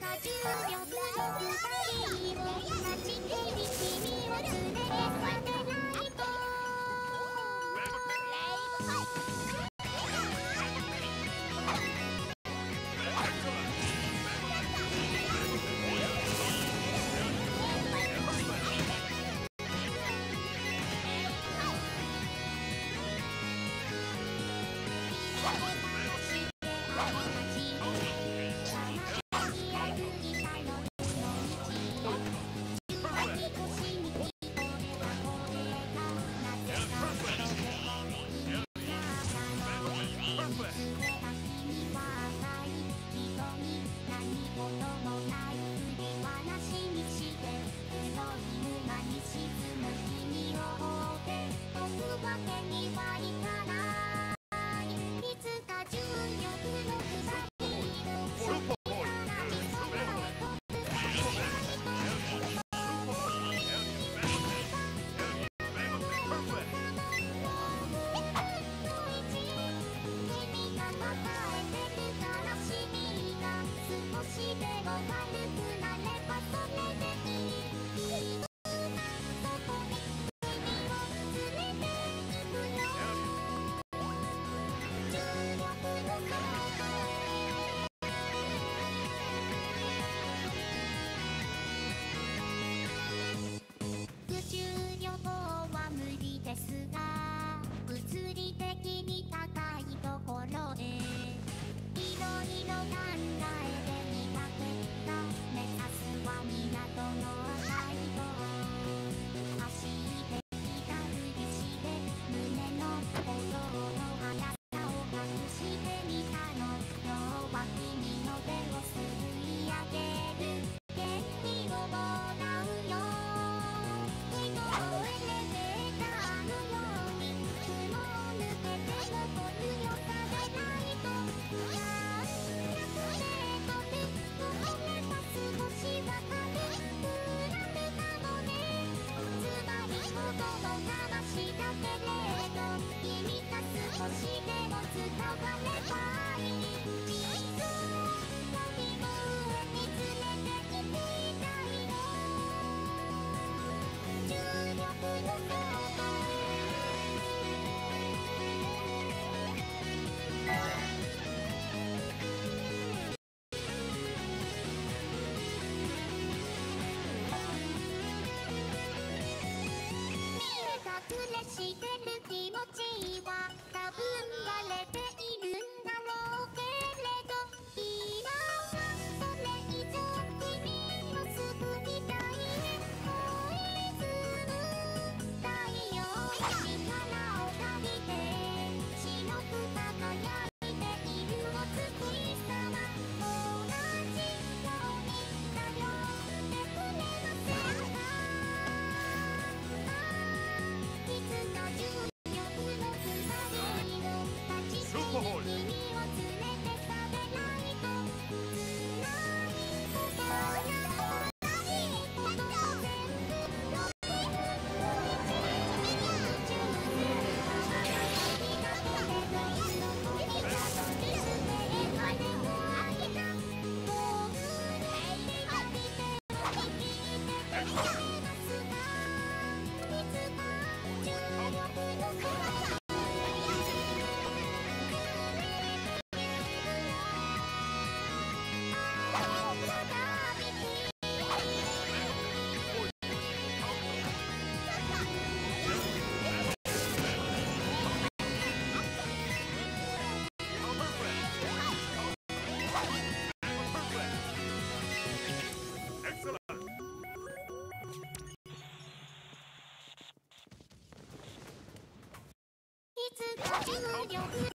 重力の二人も立ちてる君を連れて手に割りしてる気持ちは多分誰でよかった。